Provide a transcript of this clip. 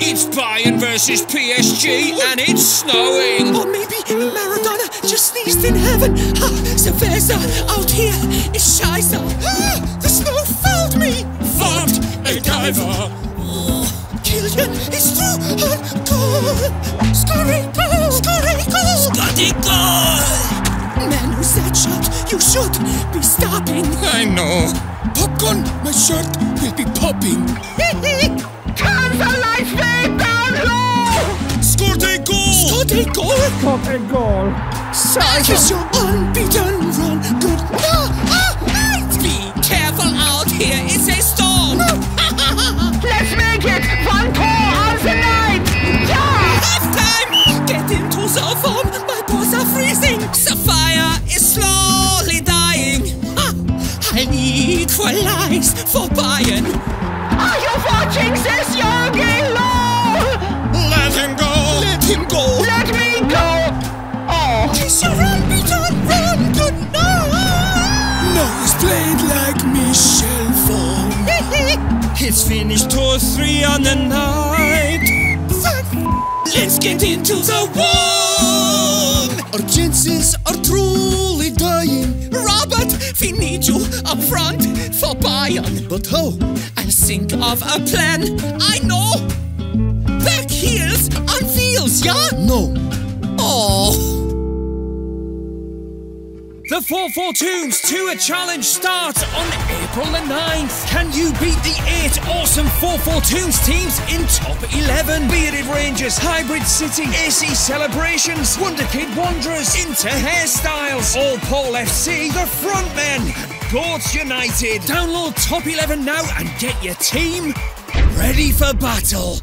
It's Bayern versus PSG, and it's snowing. Or maybe Maradona just sneezed in heaven. Ah, Silvester out here is scheiße. Ah, the snow fouled me. Found a diver. Oh, Kylian is through on goal. Scoring goal. Scoring goal. Scotty goal. Man who's that shot, you should be stopping. I know. Popcorn, my shirt will be popping. Scored a goal. Got a goal. Kiss your unbeaten run. Good. Ah, ah, ah. Be careful out here, it's a storm. Let's make it one pour on the night. Yeah. Half time. Get into the form. My paws are freezing. Sapphire is slowly dying. I need for Oh. Kiss your run. Good night. No, he's played like Michel Fong. It's finished 2 3 on the night. Let's get into the warm. Our chances are truly dying. Robert, we need you up front for Bayern. But how? I'll think of a plan. I know. Back heels on wheels, yeah? No. The 442oons Tour Challenge starts on April the 9th. Can you beat the eight awesome 442oons teams in top 11? Bearded Rangers, Hybrid City, AC Celebrations, Wonder Kid Wanderers, Inter Hairstyles, All Pole FC, The Frontmen, Goats United. Download Top 11 now and get your team ready for battle.